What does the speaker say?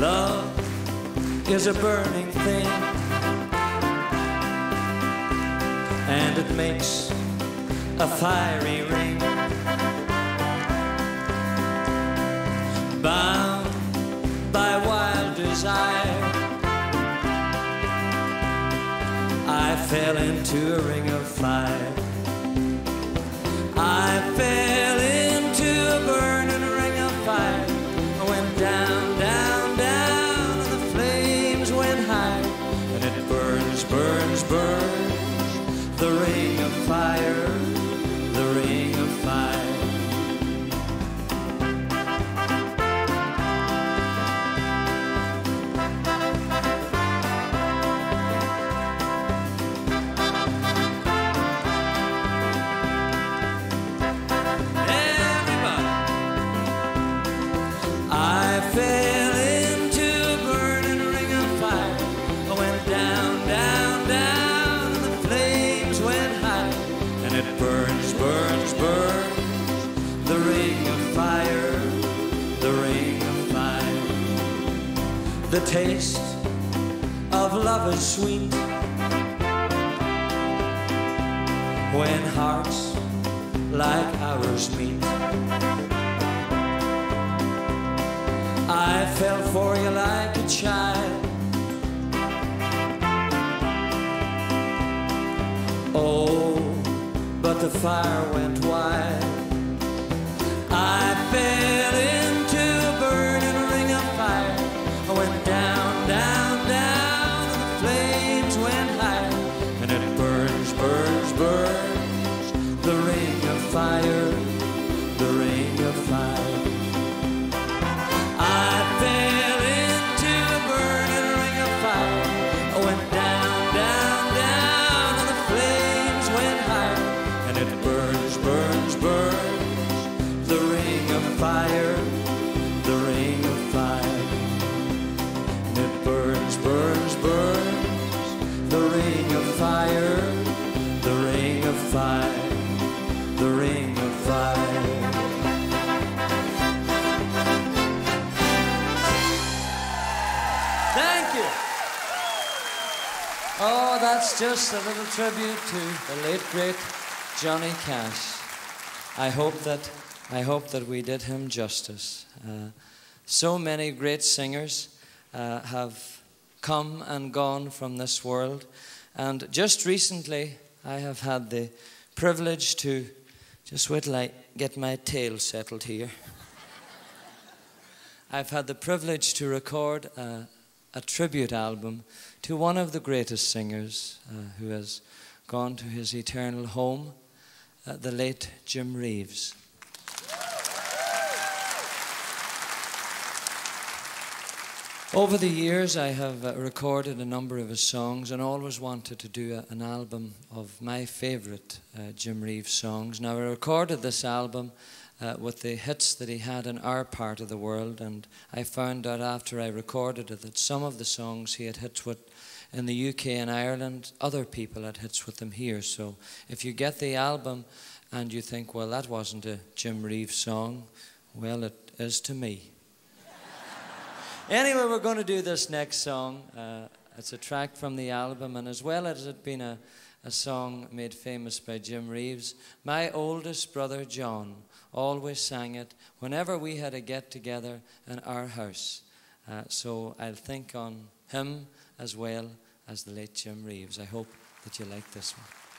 Love is a burning thing, and it makes a fiery ring. Bound by wild desire, fell into a ring of fire. I fell into a burning ring of fire. I went down, down, down, and the flames went high. And it burns, burns, burns, The taste of love is sweet when hearts like ours meet. I fell for you like a child. Oh, but the fire went wild. Burns, the ring of fire, the ring of fire. I fell into a burning ring of fire. I went down, down, down, and the flames went high. And it burns, burns, burns, the ring of fire, the ring of fire. And it burns, burns, ring of fire. Thank you. Oh, that's just a little tribute to the late great Johnny Cash. I hope that I hope that we did him justice. Uh, so many great singers uh, have come and gone from this world, and just recently I have had the privilege to just wait till I get my tail settled here. I've had the privilege to record a, a tribute album to one of the greatest singers uh, who has gone to his eternal home, uh, the late Jim Reeves. Over the years, I have uh, recorded a number of his songs and always wanted to do a, an album of my favourite uh, Jim Reeves songs. Now, I recorded this album uh, with the hits that he had in our part of the world, and I found out after I recorded it that some of the songs he had hits with in the UK and Ireland, other people had hits with them here. So if you get the album and you think, well, that wasn't a Jim Reeves song, well, it is to me. Anyway, we're going to do this next song. Uh, it's a track from the album, and as well as it being a, a song made famous by Jim Reeves, my oldest brother John always sang it whenever we had a get together in our house. Uh, so I'll think on him as well as the late Jim Reeves. I hope that you like this one.